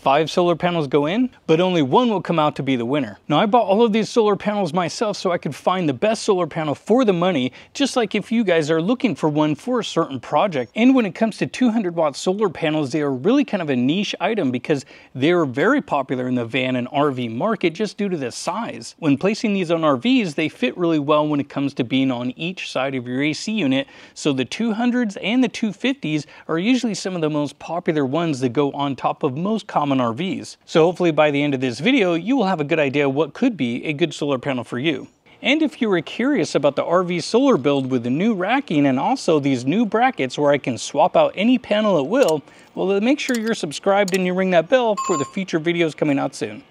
five solar panels go in, but only one will come out to be the winner. Now I bought all of these solar panels myself so I could find the best solar panel for the money, just like if you guys are looking for one for a certain project. And when it comes to 200 watt solar panels, they are really kind of a niche item because they are very popular in the van and RV market just due to the size. When placing these on RVs, they fit really well when it comes to being on each side of your AC unit. So the 200s and the 250s are usually some of the most popular ones that go on top of most common common RVs. So hopefully by the end of this video, you will have a good idea what could be a good solar panel for you. And if you were curious about the RV solar build with the new racking and also these new brackets where I can swap out any panel at will, well make sure you're subscribed and you ring that bell for the future videos coming out soon.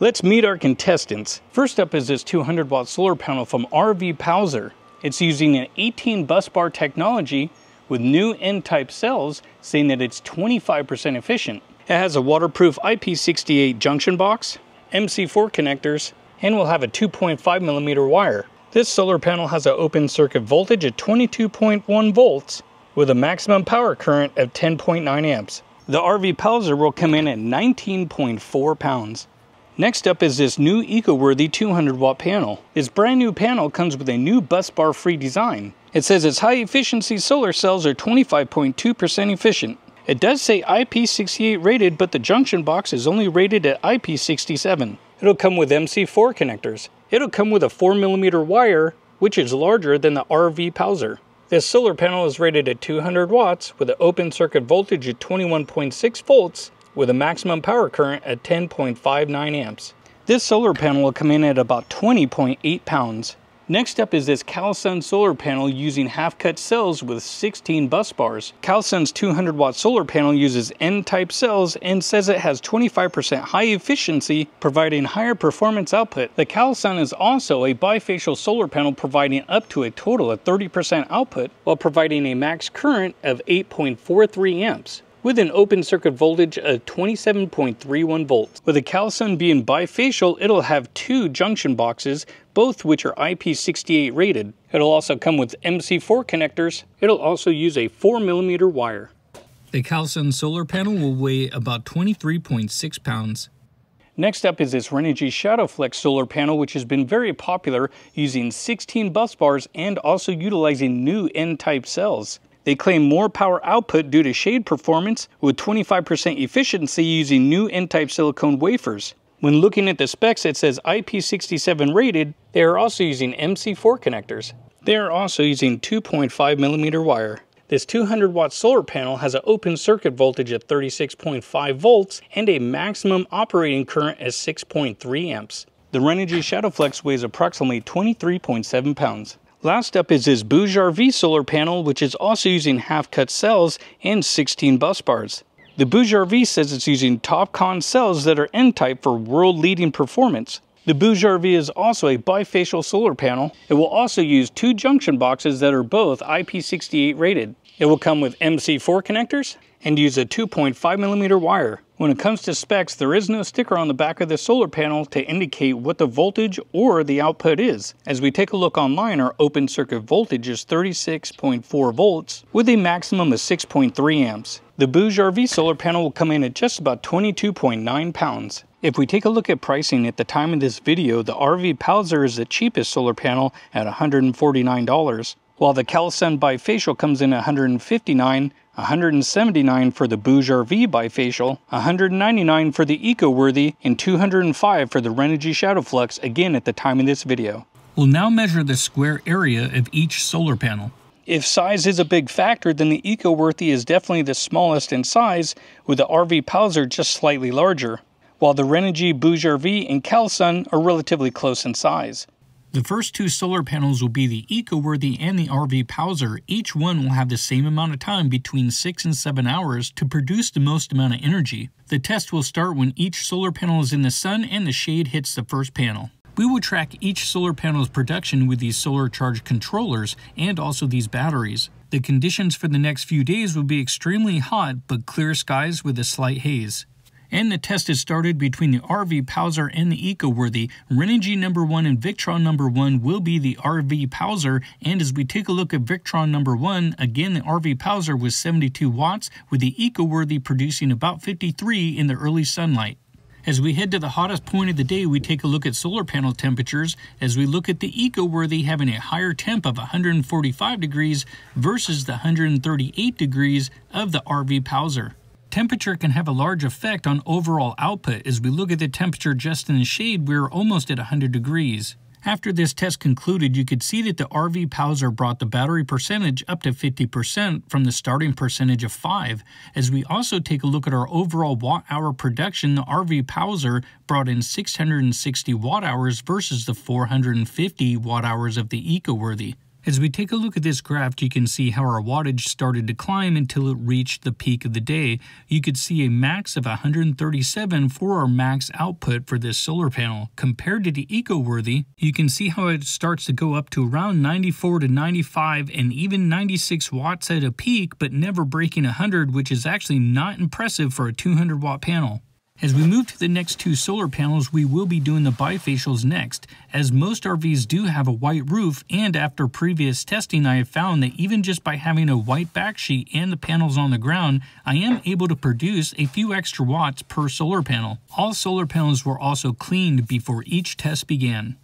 Let's meet our contestants. First up is this 200 watt solar panel from RV Pozwer. It's using an 18 bus bar technology with new N-type cells saying that it's 25% efficient. It has a waterproof IP68 junction box, MC4 connectors, and will have a 2.5 millimeter wire. This solar panel has an open circuit voltage of 22.1 volts with a maximum power current of 10.9 amps. The RV Pozwer will come in at 19.4 pounds. Next up is this new EcoWorthy 200 watt panel. This brand new panel comes with a new bus bar free design. It says its high efficiency solar cells are 25.2% efficient. It does say IP68 rated, but the junction box is only rated at IP67. It'll come with MC4 connectors. It'll come with a 4mm wire, which is larger than the RV Pozwer. This solar panel is rated at 200 watts with an open circuit voltage of 21.6 volts with a maximum power current at 10.59 amps. This solar panel will come in at about 20.8 pounds. Next up is this Callsun solar panel using half-cut cells with 16 bus bars. Callsun's 200 watt solar panel uses N-type cells and says it has 25% high efficiency, providing higher performance output. The Callsun is also a bifacial solar panel providing up to a total of 30% output while providing a max current of 8.43 amps with an open circuit voltage of 27.31 volts. With the Callsun being bifacial, it'll have two junction boxes, both which are IP68 rated. It'll also come with MC4 connectors. It'll also use a 4mm wire. The Callsun solar panel will weigh about 23.6 pounds. Next up is this Renogy ShadowFlux solar panel, which has been very popular using 16 bus bars and also utilizing new N-type cells. They claim more power output due to shade performance with 25% efficiency using new N-type silicone wafers. When looking at the specs, it says IP67 rated. They are also using MC4 connectors. They are also using 2.5 millimeter wire. This 200 watt solar panel has an open circuit voltage of 36.5 volts and a maximum operating current of 6.3 amps. The Renogy ShadowFlux weighs approximately 23.7 pounds. Last up is this Bouge RV solar panel, which is also using half-cut cells and 16 bus bars. The Bouge RV says it's using TOPCon cells that are N-type for world-leading performance. The Bouge RV is also a bifacial solar panel. It will also use two junction boxes that are both IP68 rated. It will come with MC4 connectors and use a 2.5 millimeter wire. When it comes to specs, there is no sticker on the back of the solar panel to indicate what the voltage or the output is. As we take a look online, our open circuit voltage is 36.4 volts with a maximum of 6.3 amps. The Bouge RV solar panel will come in at just about 22.9 pounds. If we take a look at pricing at the time of this video, the RV Pozwer is the cheapest solar panel at $149, while the Callsun bifacial comes in at 159 179 for the Bouge RV bifacial, 199 for the EcoWorthy, and 205 for the Renogy Shadowflux, again at the time of this video. We'll now measure the square area of each solar panel. If size is a big factor, then the EcoWorthy is definitely the smallest in size, with the RV Pozwer just slightly larger, while the Renogy Bouge RV and Callsun are relatively close in size. The first two solar panels will be the EcoWorthy and the RV Pozwer. Each one will have the same amount of time between 6 and 7 hours to produce the most amount of energy. The test will start when each solar panel is in the sun and the shade hits the first panel. We will track each solar panel's production with these solar charge controllers and also these batteries. The conditions for the next few days will be extremely hot but clear skies with a slight haze. And the test is started between the RV Pozwer and the EcoWorthy. Renogy number 1 and Victron number 1 will be the RV Pozwer. And as we take a look at Victron number 1, again the RV Pozwer was 72 watts, with the EcoWorthy producing about 53 in the early sunlight. As we head to the hottest point of the day, we take a look at solar panel temperatures as we look at the EcoWorthy having a higher temp of 145 degrees versus the 138 degrees of the RV Pozwer. Temperature can have a large effect on overall output. As we look at the temperature just in the shade, we're almost at 100 degrees. After this test concluded, you could see that the RV Pozwer brought the battery percentage up to 50% from the starting percentage of 5. As we also take a look at our overall watt hour production, the RV Pozwer brought in 660 watt hours versus the 450 watt hours of the EcoWorthy. As we take a look at this graph, you can see how our wattage started to climb until it reached the peak of the day. You could see a max of 137 for our max output for this solar panel. Compared to the EcoWorthy, you can see how it starts to go up to around 94 to 95 and even 96 watts at a peak, but never breaking 100, which is actually not impressive for a 200 watt panel. As we move to the next two solar panels, we will be doing the bifacials next, as most RVs do have a white roof, and after previous testing I have found that even just by having a white backsheet and the panels on the ground, I am able to produce a few extra watts per solar panel. All solar panels were also cleaned before each test began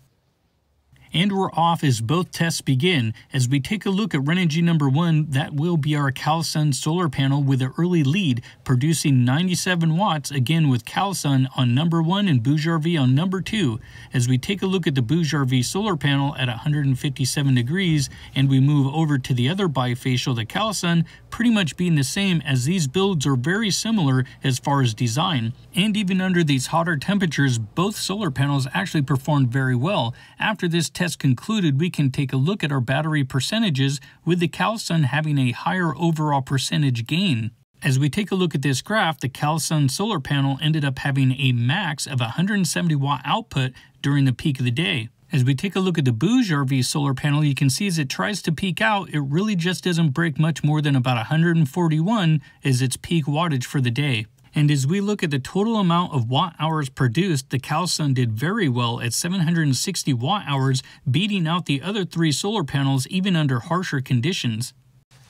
and we're off as both tests begin. As we take a look at Renogy number one, that will be our Callsun solar panel with an early lead, producing 97 watts, again with Callsun on number one and BougeRV on number two. As we take a look at the BougeRV solar panel at 157 degrees, and we move over to the other bifacial, the Callsun, pretty much being the same as these builds are very similar as far as design. And even under these hotter temperatures, both solar panels actually performed very well. After this test concluded, we can take a look at our battery percentages with the Callsun having a higher overall percentage gain. As we take a look at this graph, the Callsun solar panel ended up having a max of 170 watt output during the peak of the day. As we take a look at the BougeRV solar panel, you can see as it tries to peak out, it really just doesn't break much more than about 141 as its peak wattage for the day. And as we look at the total amount of watt hours produced, the Callsun did very well at 760 watt hours, beating out the other three solar panels even under harsher conditions.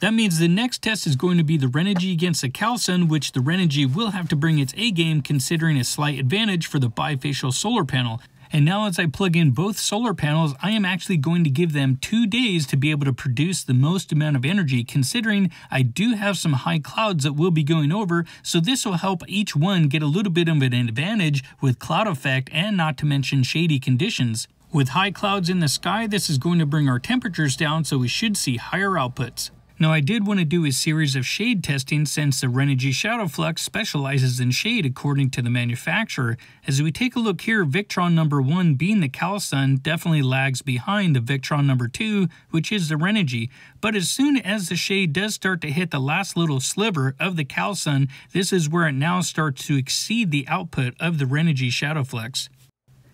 That means the next test is going to be the Renogy against the Callsun, which the Renogy will have to bring its A game considering a slight advantage for the bifacial solar panel. And now as I plug in both solar panels, I am actually going to give them two days to be able to produce the most amount of energy, considering I do have some high clouds that we'll be going over, so this will help each one get a little bit of an advantage with cloud effect and not to mention shady conditions. With high clouds in the sky, this is going to bring our temperatures down, so we should see higher outputs. Now I did want to do a series of shade testing since the Renogy Shadow Flux specializes in shade according to the manufacturer. As we take a look here, Victron number 1 being the Callsun definitely lags behind the Victron number 2 which is the Renogy. But as soon as the shade does start to hit the last little sliver of the Callsun, this is where it now starts to exceed the output of the Renogy Shadow Flux.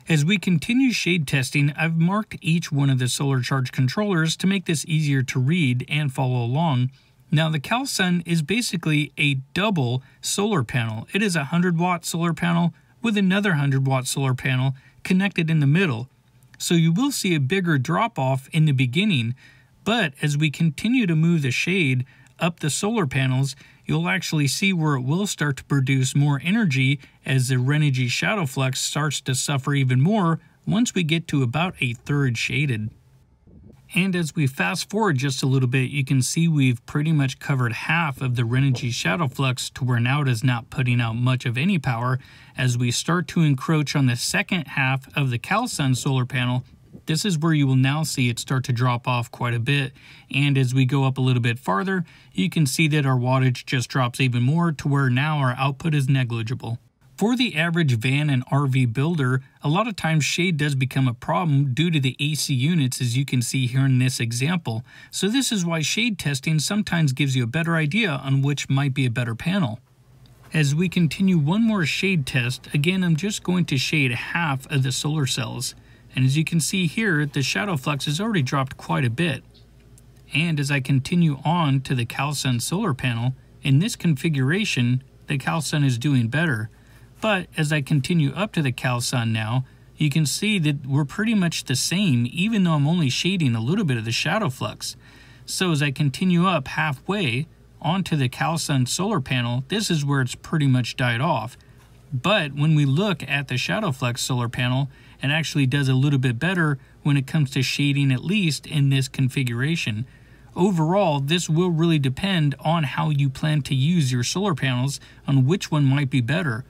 As we continue shade testing, I've marked each one of the solar charge controllers to make this easier to read and follow along. Now the Callsun is basically a double solar panel. It is a 100 watt solar panel with another 100 watt solar panel connected in the middle. So you will see a bigger drop off in the beginning, but as we continue to move the shade up the solar panels, you'll actually see where it will start to produce more energy as the Renogy Shadow Flux starts to suffer even more once we get to about a third shaded. And as we fast forward just a little bit, you can see we've pretty much covered half of the Renogy Shadow Flux to where now it is not putting out much of any power. As we start to encroach on the second half of the Callsun solar panel, this is where you will now see it start to drop off quite a bit. And as we go up a little bit farther, you can see that our wattage just drops even more to where now our output is negligible. For the average van and RV builder, a lot of times shade does become a problem due to the AC units as you can see here in this example. So this is why shade testing sometimes gives you a better idea on which might be a better panel. As we continue one more shade test, again I'm just going to shade half of the solar cells. And as you can see here, the shadow flux has already dropped quite a bit. And as I continue on to the Callsun solar panel, in this configuration, the Callsun is doing better. But as I continue up to the Callsun now, you can see that we're pretty much the same even though I'm only shading a little bit of the shadow flux. So as I continue up halfway onto the Callsun solar panel, this is where it's pretty much died off. But when we look at the shadow flux solar panel, it actually does a little bit better when it comes to shading at least in this configuration. Overall, this will really depend on how you plan to use your solar panels on which one might be better.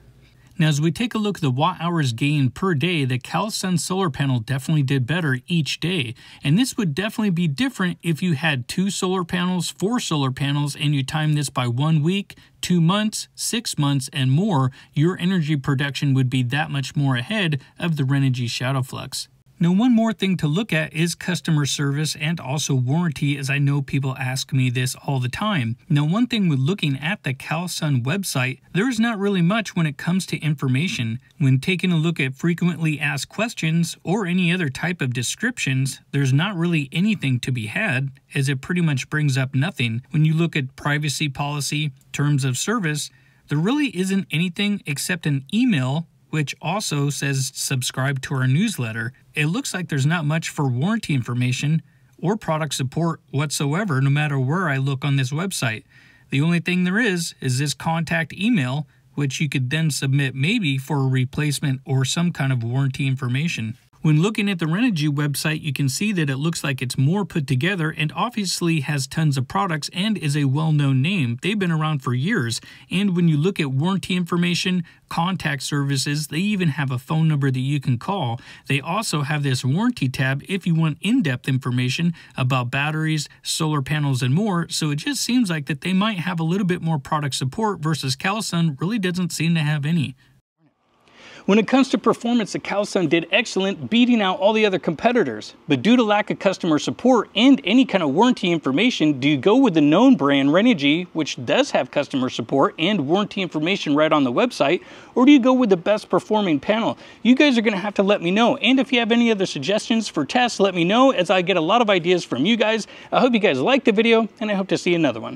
Now, as we take a look at the watt hours gained per day, the Callsun solar panel definitely did better each day. And this would definitely be different if you had two solar panels, four solar panels, and you time this by one week, two months, six months, and more. Your energy production would be that much more ahead of the Renogy Shadow Flux. Now, one more thing to look at is customer service and also warranty, as I know people ask me this all the time. Now, one thing with looking at the Callsun website, there is not really much when it comes to information. When taking a look at frequently asked questions or any other type of descriptions, there's not really anything to be had, as it pretty much brings up nothing. When you look at privacy policy, terms of service, there really isn't anything except an email which also says subscribe to our newsletter. It looks like there's not much for warranty information or product support whatsoever, no matter where I look on this website. The only thing there is is this contact email, which you could then submit maybe for a replacement or some kind of warranty information. When looking at the Renogy website, you can see that it looks like it's more put together and obviously has tons of products and is a well-known name. They've been around for years. And when you look at warranty information, contact services, they even have a phone number that you can call. They also have this warranty tab if you want in-depth information about batteries, solar panels, and more. So it just seems like that they might have a little bit more product support versus Callsun really doesn't seem to have any. When it comes to performance, the Callsun did excellent, beating out all the other competitors. But due to lack of customer support and any kind of warranty information, do you go with the known brand Renogy, which does have customer support and warranty information right on the website, or do you go with the best performing panel? You guys are going to have to let me know. And if you have any other suggestions for tests, let me know as I get a lot of ideas from you guys. I hope you guys liked the video, and I hope to see another one.